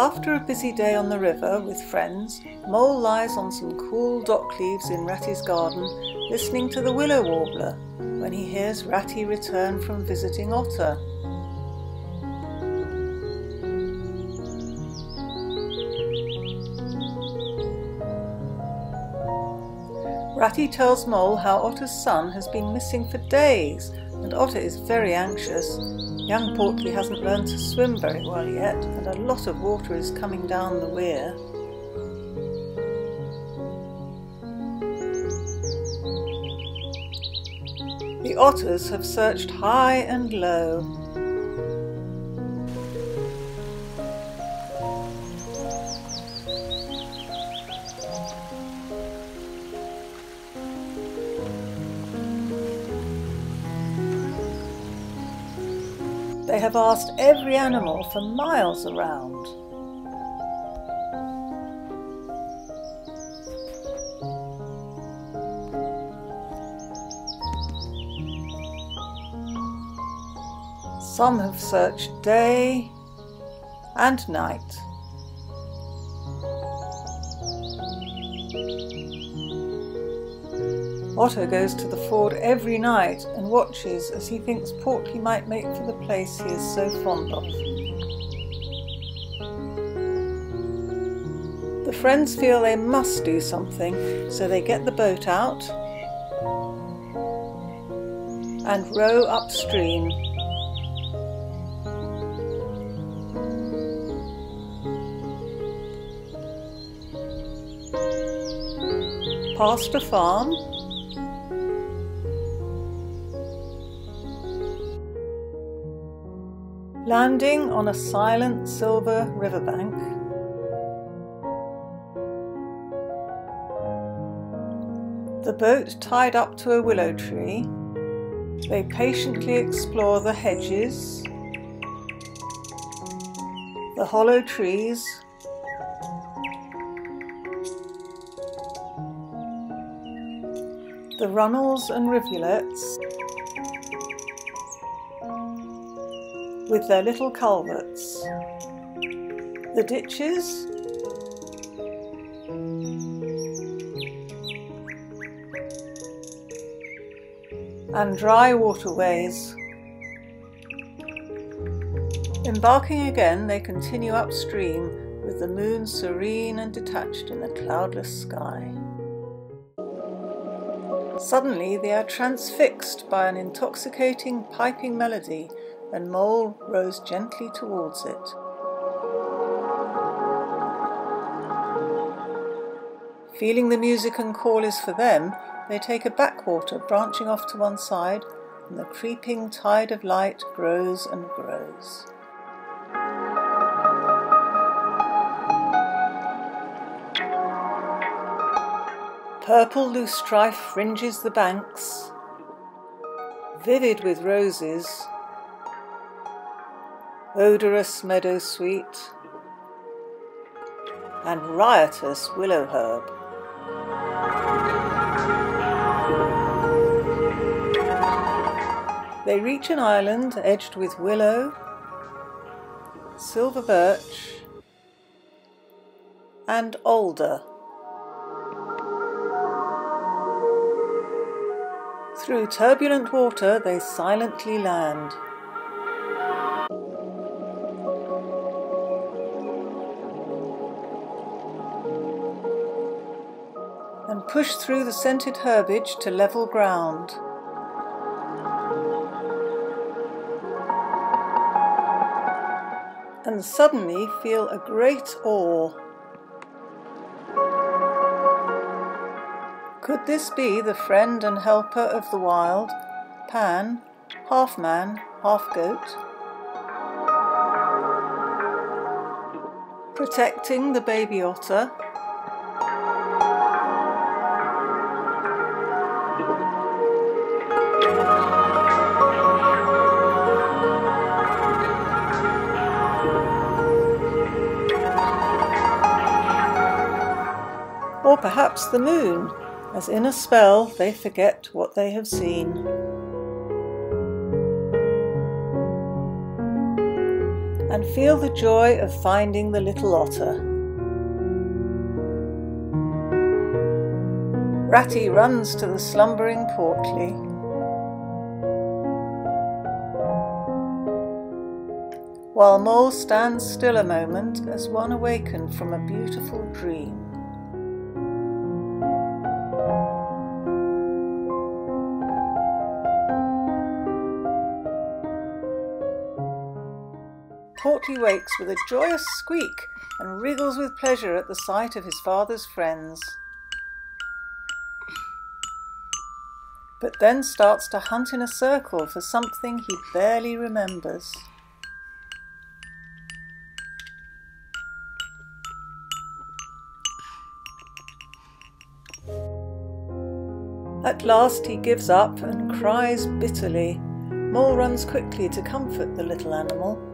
After a busy day on the river with friends, Mole lies on some cool dock leaves in Ratty's garden, listening to the willow warbler, when he hears Ratty return from visiting Otter. Ratty tells Mole how Otter's son has been missing for days, and Otter is very anxious. Young Portly hasn't learned to swim very well yet, and a lot of water is coming down the weir. The otters have searched high and low, They have asked every animal for miles around. Some have searched day and night. Otter goes to the ford every night and watches as he thinks Portly might make for the place he is so fond of. The friends feel they must do something, so they get the boat out and row upstream. Past a farm Landing on a silent silver riverbank, the boat tied up to a willow tree, they patiently explore the hedges, the hollow trees, the runnels and rivulets, with their little culverts. The ditches, and dry waterways. Embarking again, they continue upstream with the moon serene and detached in the cloudless sky. Suddenly they are transfixed by an intoxicating piping melody and Mole rose gently towards it. Feeling the music and call is for them, they take a backwater branching off to one side, and the creeping tide of light grows and grows. Purple loosestrife fringes the banks, vivid with roses, odorous meadow sweet, and riotous willow herb. They reach an island edged with willow, silver birch, and alder. Through turbulent water they silently land. Push through the scented herbage to level ground. And suddenly feel a great awe. Could this be the friend and helper of the wild, Pan, half man, half goat? Protecting the baby otter perhaps the moon, as in a spell they forget what they have seen. and feel the joy of finding the little otter. Ratty runs to the slumbering Portly. While Mole stands still a moment as one awakened from a beautiful dream. Portly wakes with a joyous squeak and wriggles with pleasure at the sight of his father's friends. But then starts to hunt in a circle for something he barely remembers. At last he gives up and cries bitterly. Mole runs quickly to comfort the little animal.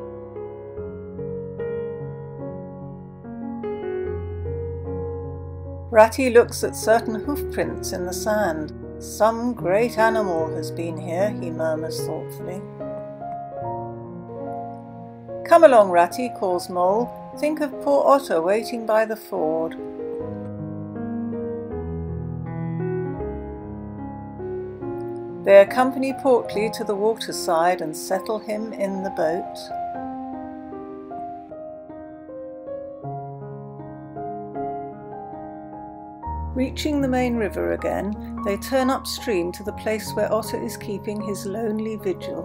Ratty looks at certain hoofprints in the sand. Some great animal has been here, he murmurs thoughtfully. Come along, Ratty, calls Mole. Think of poor Otter waiting by the ford. They accompany Portly to the waterside and settle him in the boat. Reaching the main river again, they turn upstream to the place where Otter is keeping his lonely vigil.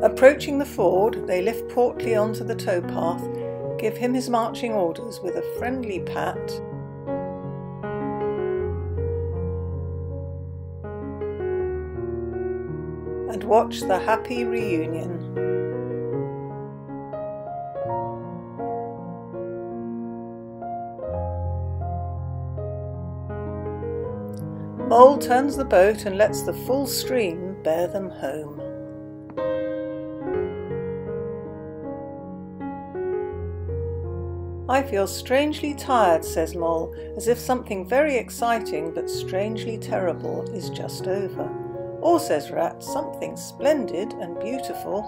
Approaching the ford, they lift Portly onto the towpath, give him his marching orders with a friendly pat, and watch the happy reunion. Mole turns the boat and lets the full stream bear them home. I feel strangely tired, says Mole, as if something very exciting but strangely terrible is just over. Or, says Rat, something splendid and beautiful.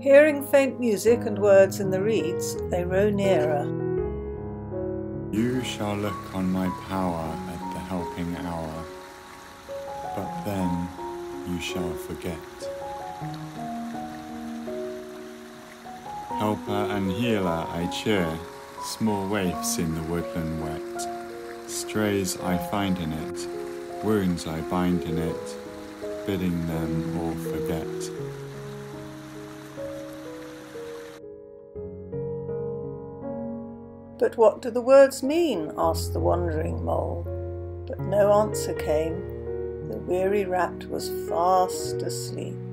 Hearing faint music and words in the reeds, they row nearer. You shall look on my power helping hour, but then you shall forget. Helper and healer I cheer, small waifs in the woodland wet. Strays I find in it, wounds I bind in it, bidding them all forget. But what do the words mean? asked the wondering mole but no answer came. The weary rat was fast asleep.